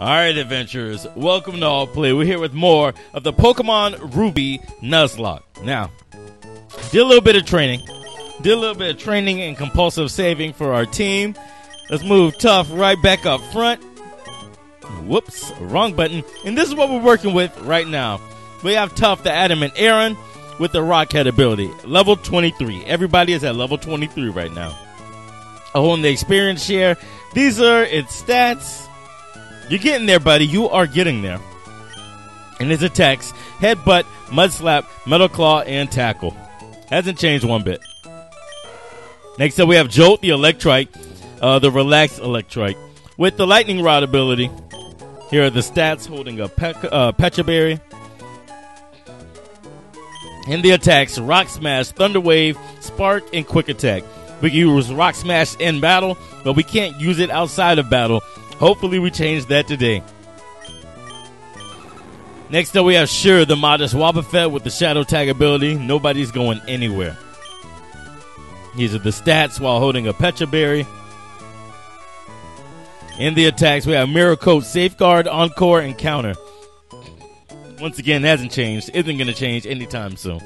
All right, adventurers, welcome to Alt Play. We're here with more of the Pokemon Ruby Nuzlocke. Now, did a little bit of training, did a little bit of training and compulsive saving for our team. Let's move Tough right back up front. Whoops, wrong button. And this is what we're working with right now. We have Tough, the Adamant Aron, with the Rockhead ability, level 23. Everybody is at level 23 right now. Holding the experience share. These are its stats. You're getting there, buddy. You are getting there. And his attacks headbutt, mud slap, metal claw, and tackle. Hasn't changed one bit. Next up, we have Jolt, the Electrike, uh, the Relaxed Electrike. With the Lightning Rod ability, here are the stats holding a pe- uh. In the attacks, Rock Smash, Thunder Wave, Spark, and Quick Attack. We can use Rock Smash in battle, but we can't use it outside of battle. Hopefully, we change that today. Next up, we have Sure, the modest Wobbuffet with the Shadow Tag ability. Nobody's going anywhere. These are the stats while holding a Pecha Berry. In the attacks, we have Coat, Safeguard, Encore, and Counter. Once again, hasn't changed. Isn't going to change anytime soon.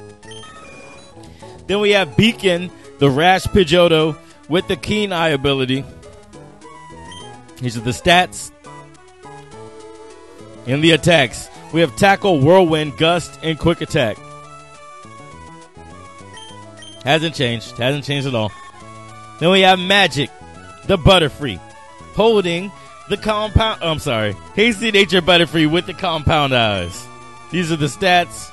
Then we have Beacon, the Rash Pidgeotto with the Keen Eye ability. These are the stats. In the attacks, we have Tackle, Whirlwind, Gust, and Quick Attack. Hasn't changed. Hasn't changed at all. Then we have Magic, the Butterfree, holding the compound. I'm sorry, Hasty Nature Butterfree with the compound eyes. These are the stats.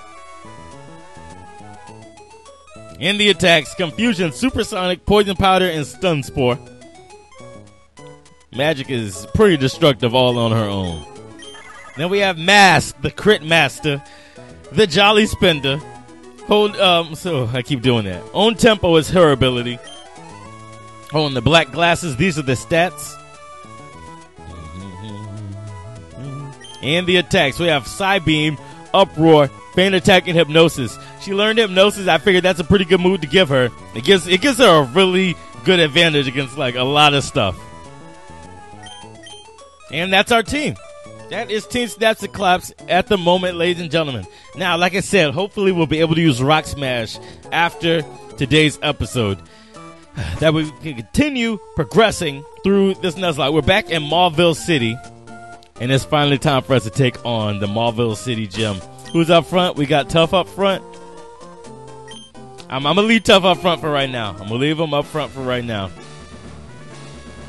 In the attacks, Confusion, Supersonic, Poison Powder, and Stun Spore. Magic is pretty destructive all on her own. Then we have Mask, the Crit Master, the Jolly Spinda. Hold um so I keep doing that. Own tempo is her ability. Oh, and the black glasses, these are the stats. And the attacks. We have Psybeam, Uproar, Feint Attack, and Hypnosis. She learned Hypnosis. I figured that's a pretty good move to give her. It gives it gives her a really good advantage against like a lot of stuff. And that's our team. That is Team Snaps and Claps at the moment, ladies and gentlemen. Now, like I said, hopefully we'll be able to use Rock Smash after today's episode. That we can continue progressing through this Nuzlocke. We're back in Mauville City, and it's finally time for us to take on the Mauville City Gym. Who's up front? We got Tough up front. I'm, I'm gonna leave Tough up front for right now. I'm gonna leave him up front for right now.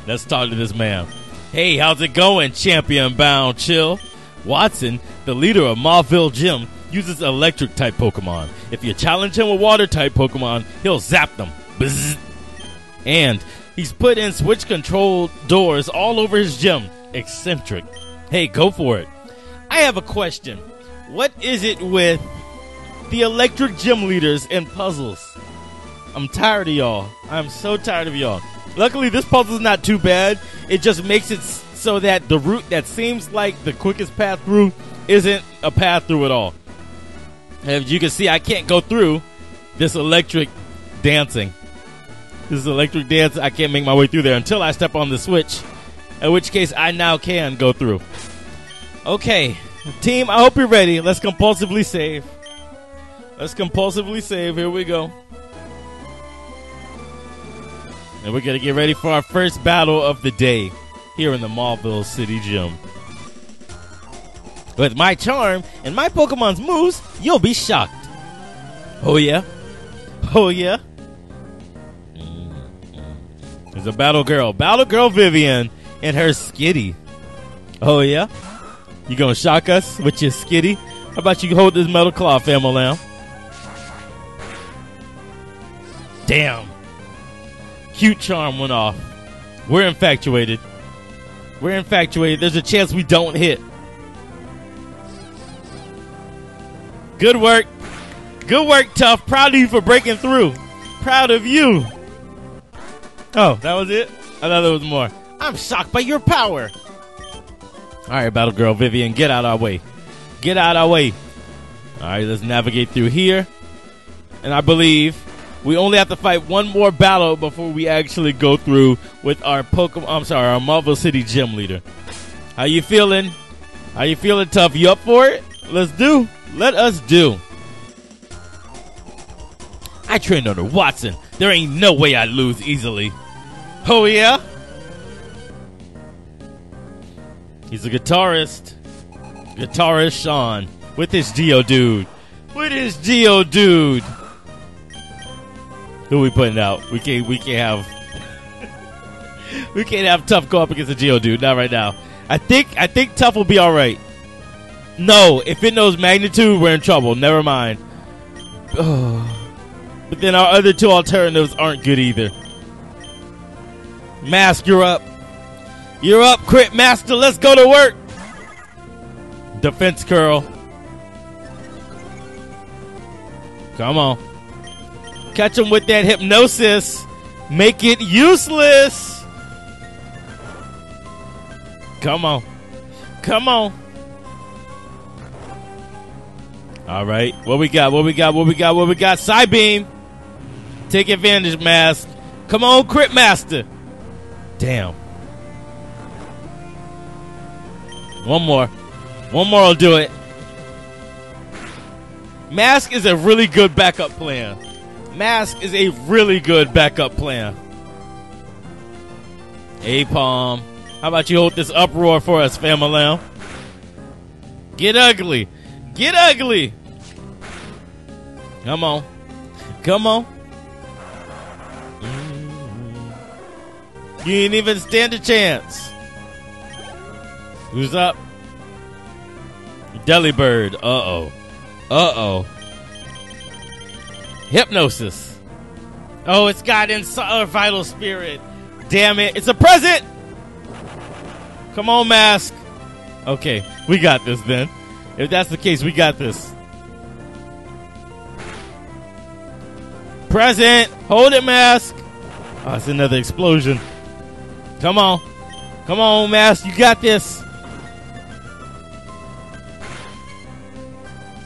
Let's talk to this man. Hey, how's it going, champion bound chill? Wattson, the leader of Mauville Gym, uses electric type Pokemon. If you challenge him with water type Pokemon, he'll zap them. Bzz. And he's put in switch control doors all over his gym. Eccentric. Hey, go for it. I have a question. What is it with the electric gym leaders and puzzles? I'm tired of y'all. I'm so tired of y'all. Luckily, this puzzle is not too bad. It just makes it so that the route that seems like the quickest path through isn't a path through at all. As you can see, I can't go through this electric dancing. This is electric dance. I can't make my way through there until I step on the switch. In which case, I now can go through. Okay, team, I hope you're ready. Let's compulsively save. Let's compulsively save. Here we go. And we're going to get ready for our first battle of the day here in the Mauville City Gym. With my charm and my Pokemon's moves, you'll be shocked. Oh, yeah? Oh, yeah? There's a Battle Girl. Battle Girl Vivian and her Skitty. Oh, yeah? You gonna shock us with your Skitty? How about you hold this metal claw, family now? Damn. Cute charm went off. We're infatuated. We're infatuated. There's a chance we don't hit. Good work. Good work, Tough. Proud of you for breaking through. Proud of you. Oh, that was it? I thought there was more. I'm shocked by your power. All right, Battle Girl Vivian, get out our way. Get out our way. All right, let's navigate through here. And I believe we only have to fight one more battle before we actually go through with our Pokemon. I'm sorry, our Mauville City Gym leader. How you feeling? How you feeling, tough? You up for it? Let's do. Let us do. I trained under Wattson. There ain't no way I'd lose easily. Oh, yeah? He's a guitarist. Guitarist Sean. With his Geodude. With his Geodude. Who we putting out? We can't we can't have We can't have Tough go up against the Geodude. not right now. I think I think Tough will be alright. No, if it knows magnitude, we're in trouble. Never mind. But then our other two alternatives aren't good either. Mask, you're up. You're up, Crit Master. Let's go to work. Defense curl. Come on. Catch him with that hypnosis. Make it useless. Come on. Come on. All right. What we got? What we got? What we got? What we got? Psybeam. Take advantage, Mask. Come on, Crit Master. Damn. One more. One more will do it. Mask is a really good backup plan. Mask is a really good backup plan. Hey, Palm. How about you hold this uproar for us, family? Get ugly. Get ugly. Come on. Come on. You ain't even stand a chance. Who's up? Delibird. Uh oh. Uh oh. Hypnosis. Oh, it's got inside vital spirit. Damn it. It's a present. Come on, mask. Okay, we got this then. If that's the case, we got this. Present. Hold it, mask. Oh, it's another explosion. Come on. Come on, mask. You got this.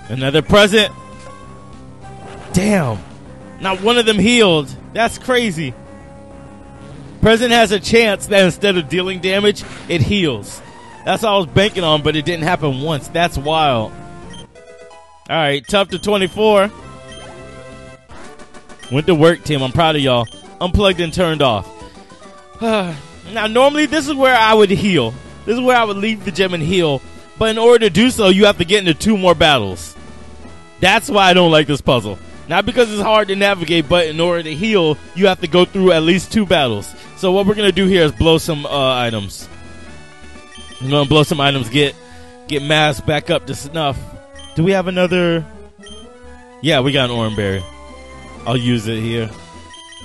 Another present. Damn. Not one of them healed. That's crazy. Present has a chance that instead of dealing damage, it heals. That's all I was banking on, but it didn't happen once. That's wild. All right, tough to 24. Went to work, team. I'm proud of y'all. Unplugged and turned off. now, normally this is where I would heal. This is where I would leave the gym and heal. But in order to do so, you have to get into two more battles. That's why I don't like this puzzle. Not because it's hard to navigate, but in order to heal, you have to go through at least two battles. So what we're gonna do here is blow some uh, items. I'm gonna blow some items, get get Mask back up to snuff. Do we have another? Yeah, we got an orange berry. I'll use it here.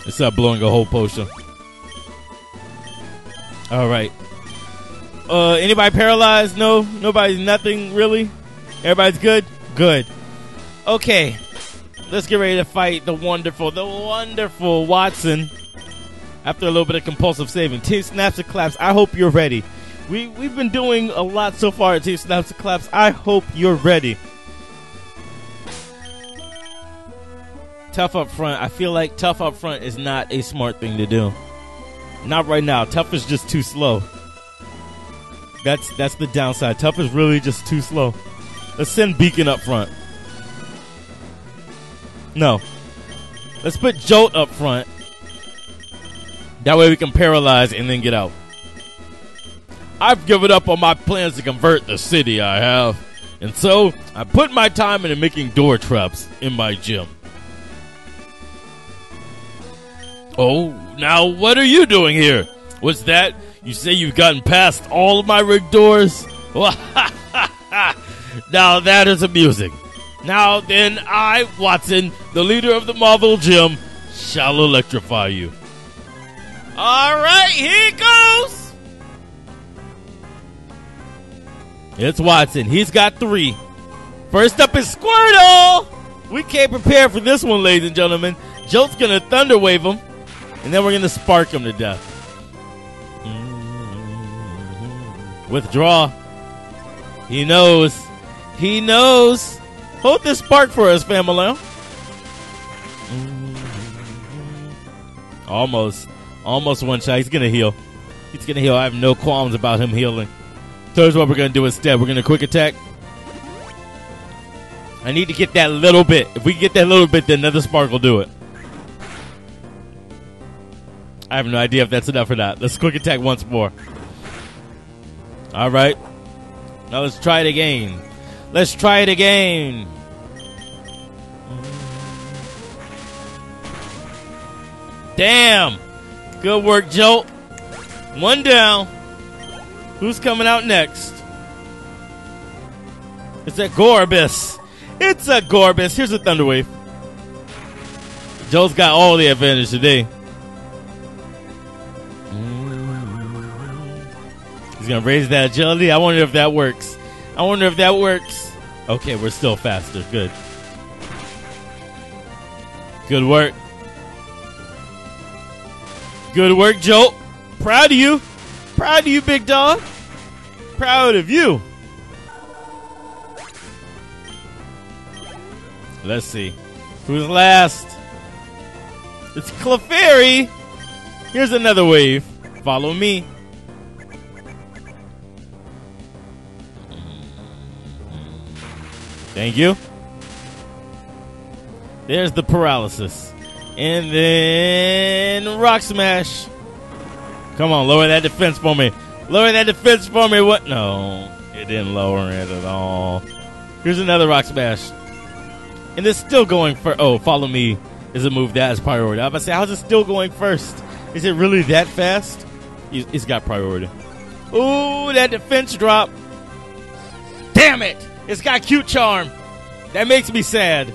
Instead of blowing a whole potion. All right. Uh, anybody paralyzed? No, nobody's nothing really. Everybody's good. Good. Okay, let's get ready to fight the wonderful, the wonderful Wattson. After a little bit of compulsive saving, Team Snaps and Claps. I hope you're ready. We we've been doing a lot so far at Team Snaps and Claps. I hope you're ready. Tough up front. I feel like tough up front is not a smart thing to do. Not right now. Tough is just too slow. That's that's the downside. Tough is really just too slow. Let's send Beacon up front. No. Let's put Jolt up front. That way we can paralyze and then get out. I've given up on my plans to convert the city I have. And so I put my time into making door traps in my gym. Oh, now what are you doing here? What's that? You say you've gotten past all of my rigged doors? now that is amusing. Now then, I, Wattson, the leader of the Mauville Gym, shall electrify you. All right, here it goes. It's Wattson. He's got three. First up is Squirtle. We can't prepare for this one, ladies and gentlemen. Jolt's gonna thunder wave him, and then we're gonna spark him to death. Mm-hmm. Withdraw. He knows. He knows. Hold this spark for us, family. Almost. Almost one shot. He's going to heal. He's going to heal. I have no qualms about him healing. So here's what we're gonna do instead. We're gonna quick attack. I need to get that little bit. If we get that little bit, then another spark will do it. I have no idea if that's enough or not. Let's quick attack once more. All right. Now let's try it again. Let's try it again. Damn. Good work, Jolt. One down. Who's coming out next? It's a Gorebyss. It's a Gorebyss. Here's a Thunderwave. Joe's got all the advantage today. He's gonna raise that agility. I wonder if that works. I wonder if that works. Okay, we're still faster. Good. Good work. Good work, Joe. Proud of you. Proud of you, big dog. Proud of you. Let's see. Who's last? It's Clefairy. Here's another wave. Follow me. Thank you. There's the paralysis. And then Rock Smash. Come on, lower that defense for me. Lower that defense for me. What? No, it didn't lower it at all. Here's another Rock Smash. And it's still going for. Oh, follow me is a move that has priority. I was about to say, how's it still going first? Is it really that fast? It's got priority. Ooh, that defense drop. Damn it! It's got cute charm. That makes me sad.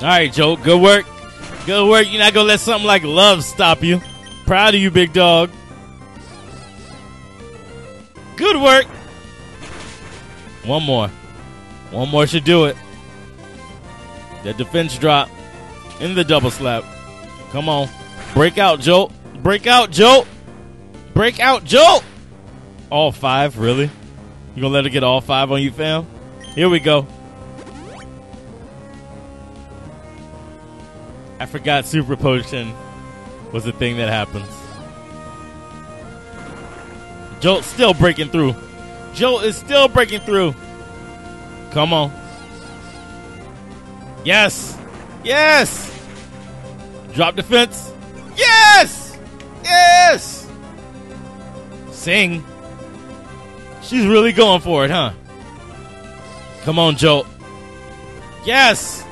All right, Joe. Good work. Good work. You're not gonna let something like love stop you. Proud of you, big dog. Good work. One more. One more should do it. That defense drop in the double slap. Come on. Break out, Joe. Break out, Joe. Break out, Joe. All five, really? You gonna let it get all five on you, fam? Here we go. I forgot super potion was the thing that happens. Jolt still breaking through. Jolt is still breaking through. Come on. Yes. Yes. Drop defense. Yes. Yes. Sing. She's really going for it, huh? Come on, Jolt. Yes.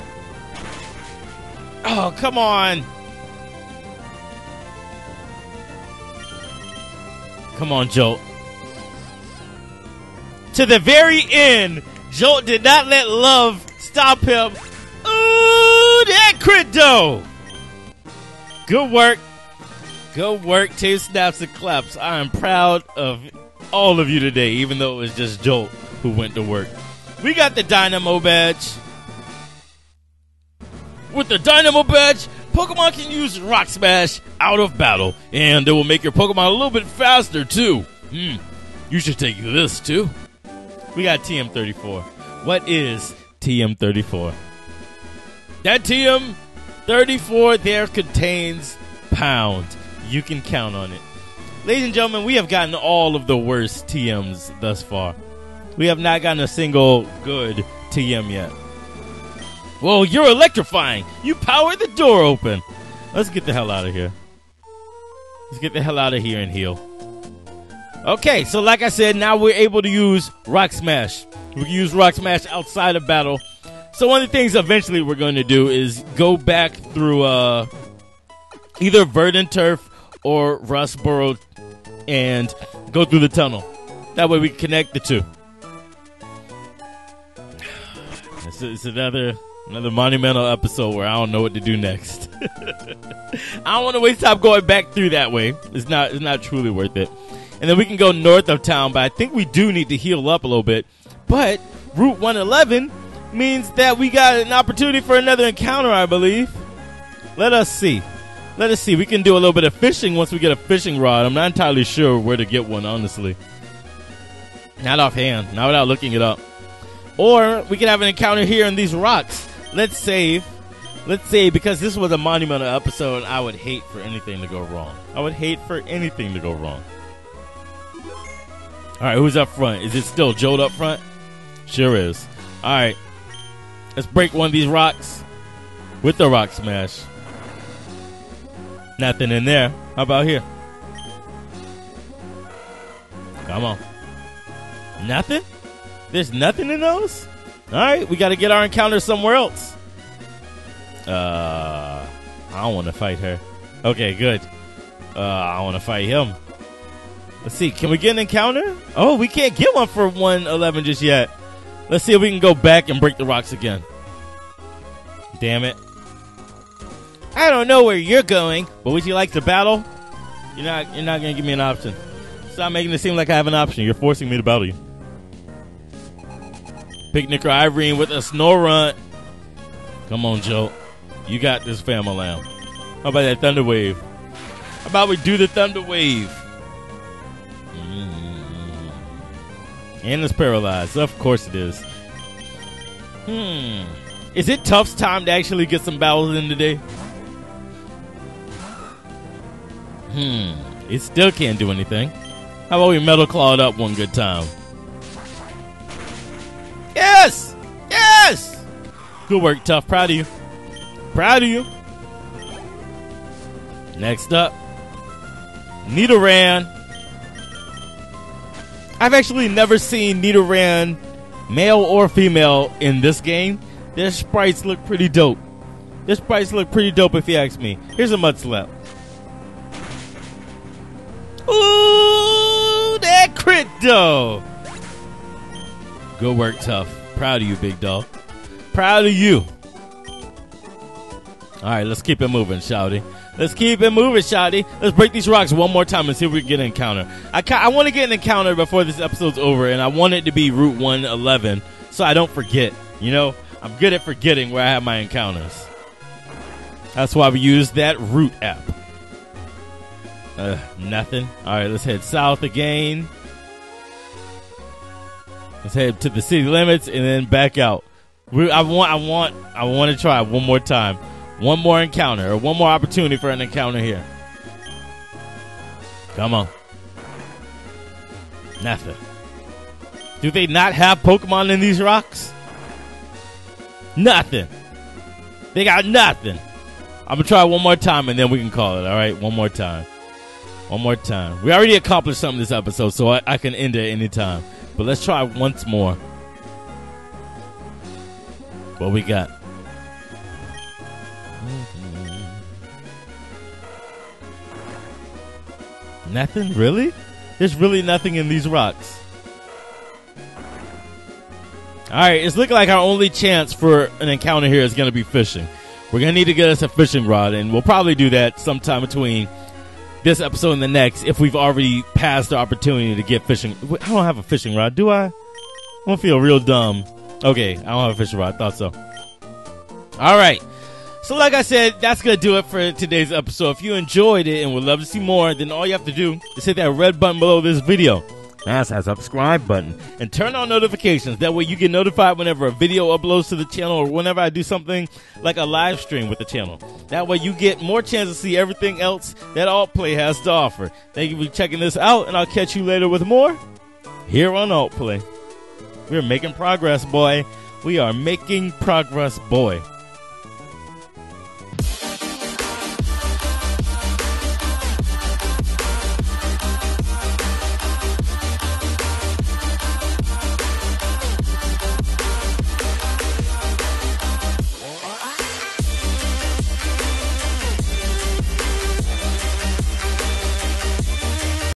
Oh, come on. Come on, Jolt. To the very end, Jolt did not let love stop him. Ooh, that crit though. Good work. Good work, two Snaps and Claps. I am proud of all of you today, even though it was just Jolt who went to work. We got the Dynamo badge. With the Dynamo badge, Pokemon can use Rock Smash out of battle, and it will make your Pokemon a little bit faster too. Hmm, you should take this too. We got TM34. What is TM34? That TM34 there contains pound. You can count on it. Ladies and gentlemen, we have gotten all of the worst TMs thus far. We have not gotten a single good TM yet. Well, you're electrifying. You power the door open. Let's get the hell out of here. Let's get the hell out of here and heal. Okay, so like I said, now we're able to use Rock Smash. We can use Rock Smash outside of battle. So one of the things eventually we're going to do is go back through uh, either Verdanturf or Rustboro and go through the tunnel. That way we connect the two. It's, it's another another monumental episode where I don't know what to do next. I don't want to waste time going back through that way. It's not it's not truly worth it. And then we can go north of town, but I think we do need to heal up a little bit. But Route 111 means that we got an opportunity for another encounter, I believe. Let us see. Let us see. We can do a little bit of fishing once we get a fishing rod. I'm not entirely sure where to get one, honestly. Not offhand, not without looking it up. Or we can have an encounter here in these rocks. Let's save. let's say because this was a monumental episode, I would hate for anything to go wrong. I would hate for anything to go wrong. All right, who's up front? Is it still Joe up front? Sure is. All right, let's break one of these rocks with the rock smash. Nothing in there. How about here? Come on. Nothing? There's nothing in those? All right, we got to get our encounter somewhere else. Uh, I don't want to fight her. Okay, good. Uh, I want to fight him. Let's see. Can we get an encounter? Oh, we can't get one for 111 just yet. Let's see if we can go back and break the rocks again. Damn it. I don't know where you're going, but would you like to battle? You're not you're not gonna give me an option. Stop making it seem like I have an option. You're forcing me to battle you. Picnicker Irene with a Snorunt. Come on, Joe. You got this, family. How about that thunder wave? How about we do the thunder wave? Mm. And it's paralyzed. Of course it is. Hmm. Is it Tuff's time to actually get some battles in today? Hmm. It still can't do anything. How about we metal claw it up one good time? Yes! Yes! Good work, tough. Proud of you. Proud of you. Next up, Nidoran. I've actually never seen Nidoran, male or female, in this game. Their sprites look pretty dope. Their sprites look pretty dope if you ask me. Here's a mud crit. Good work, tough. Proud of you, big dog. Proud of you. All right, let's keep it moving, Shouty. Let's keep it moving, Shouty. Let's break these rocks one more time and see if we can get an encounter. I, ca- I want to get an encounter before this episode's over, and I want it to be Route 111 so I don't forget. You know, I'm good at forgetting where I have my encounters. That's why we use that route app. Uh, nothing. All right, let's head south again. Let's head to the city limits and then back out. We, I want, I want, I want to try one more time. One more encounter, or one more opportunity for an encounter here. Come on. Nothing. Do they not have Pokemon in these rocks? Nothing. They got nothing. I'm gonna try one more time and then we can call it. All right, one more time. One more time. We already accomplished something this episode, so I, I can end it any time. But let's try once more. What we got? Mm-hmm. Nothing? Really? There's really nothing in these rocks. Alright, it's looking like our only chance for an encounter here is going to be fishing. We're going to need to get us a fishing rod, and we'll probably do that sometime between this episode and the next if we've already passed the opportunity to get fishing. I don't have a fishing rod, do I? I don't feel real dumb. Okay, I don't have a fishing rod. I thought so. All right. So, like I said, that's going to do it for today's episode. If you enjoyed it and would love to see more, then all you have to do is hit that red button below this video. That's that subscribe button. And turn on notifications. That way you get notified whenever a video uploads to the channel or whenever I do something like a live stream with the channel. That way you get more chance to see everything else that Altplay has to offer. Thank you for checking this out, and I'll catch you later with more here on Altplay. We're making progress, boy. We are making progress, boy.